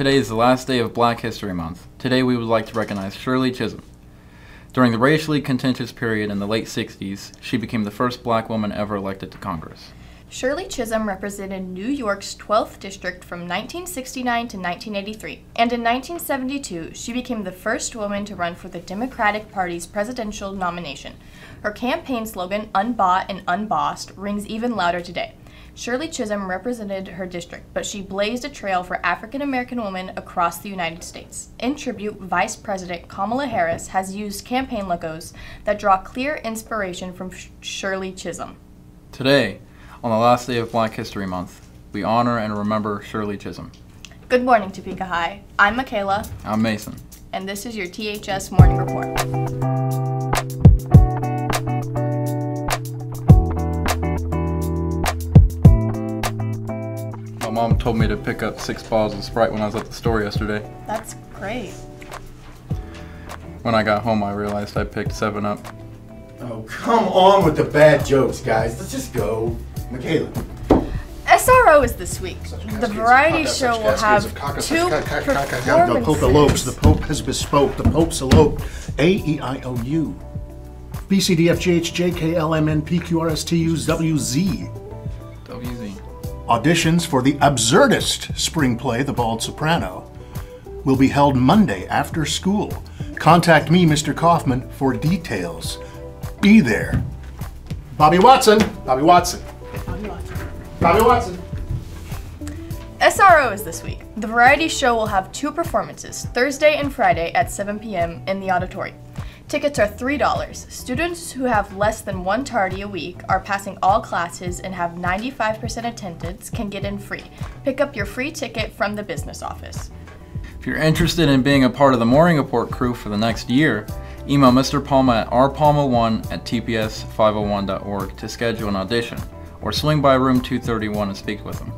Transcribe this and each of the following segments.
Today is the last day of Black History Month. Today we would like to recognize Shirley Chisholm. During the racially contentious period in the late 60s, she became the first black woman ever elected to Congress. Shirley Chisholm represented New York's 12th district from 1969 to 1983, and in 1972 she became the first woman to run for the Democratic Party's presidential nomination. Her campaign slogan, Unbought and Unbossed, rings even louder today. Shirley Chisholm represented her district, but she blazed a trail for African American women across the United States. In tribute, Vice President Kamala Harris has used campaign logos that draw clear inspiration from Sh- Shirley Chisholm. Today, on the last day of Black History Month, we honor and remember Shirley Chisholm. Good morning, Topeka High. I'm Michaela, I'm Mason. and this is your THS Morning Report. Told me to pick up six bottles of Sprite when I was at the store yesterday. That's great. When I got home, I realized I picked seven up. Oh, come on with the bad jokes, guys. Let's just go. Michaela. SRO is this week. The variety show will have two performances. The Pope elopes. The. Pope has bespoke. The Pope's eloped. A E I O U. B C D F G H J K L M N P Q R S T U W Z. WZ. Auditions for the absurdist spring play, The Bald Soprano, will be held Monday after school. Contact me, Mr. Kaufman, for details. Be there. Bobby Watson. Bobby Watson. Bobby Watson. SRO is this week. The variety show will have two performances, Thursday and Friday at 7 p.m. in the auditorium. Tickets are $3. Students who have less than one tardy a week, are passing all classes, and have 95% attendance can get in free. Pick up your free ticket from the business office. If you're interested in being a part of the Morning Report crew for the next year, email Mr. Palma at rpalma1 at tps501.org to schedule an audition, or swing by room 231 and speak with him.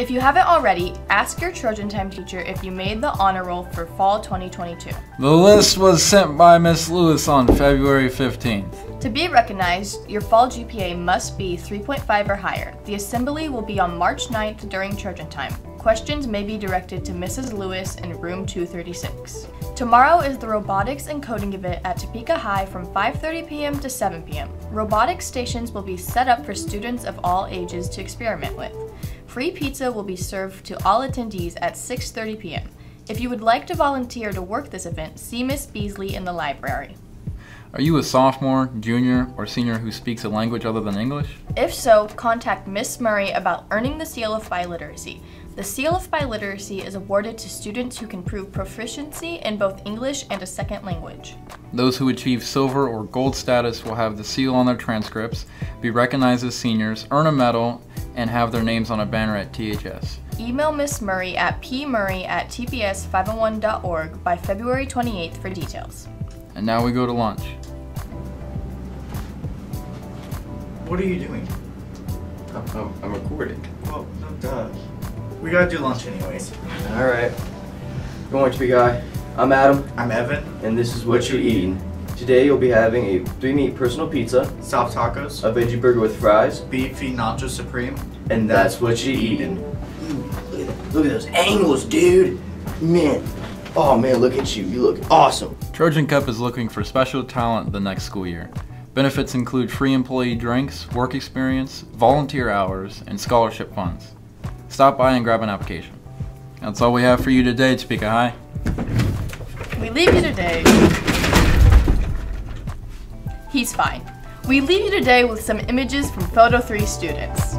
If you haven't already, ask your Trojan Time teacher if you made the honor roll for fall 2022. The list was sent by Miss Lewis on February 15th. To be recognized, your fall GPA must be 3.5 or higher. The assembly will be on March 9th during Trojan Time. Questions may be directed to Mrs. Lewis in room 236. Tomorrow is the robotics and coding event at Topeka High from 5:30 p.m. to 7 p.m. Robotics stations will be set up for students of all ages to experiment with. Free pizza will be served to all attendees at 6:30 p.m. If you would like to volunteer to work this event, see Miss Beasley in the library. Are you a sophomore, junior, or senior who speaks a language other than English? If so, contact Miss Murray about earning the Seal of Biliteracy. The Seal of Biliteracy is awarded to students who can prove proficiency in both English and a second language. Those who achieve silver or gold status will have the seal on their transcripts, be recognized as seniors, earn a medal, and have their names on a banner at THS. Email Miss Murray at pmurray at tps501.org by February 28th for details. And now we go to lunch. What are you doing? I'm, I'm recording. Oh, no, duh. We gotta do lunch anyways. Alright. Good morning, to guy. I'm Adam, I'm Evan. and this is what you're eating. Today you'll be having a three meat personal pizza, Soft tacos. a veggie burger with fries, Beefy nacho supreme. and that's what you're eating. Look look at those angles, dude. Man. Oh man, look at you. You look awesome. Trojan Cup is looking for special talent the next school year. Benefits include free employee drinks, work experience, volunteer hours, and scholarship funds. Stop by and grab an application. That's all we have for you today, Topeka High. We leave you today. He's fine. We leave you today with some images from Photo 3 students.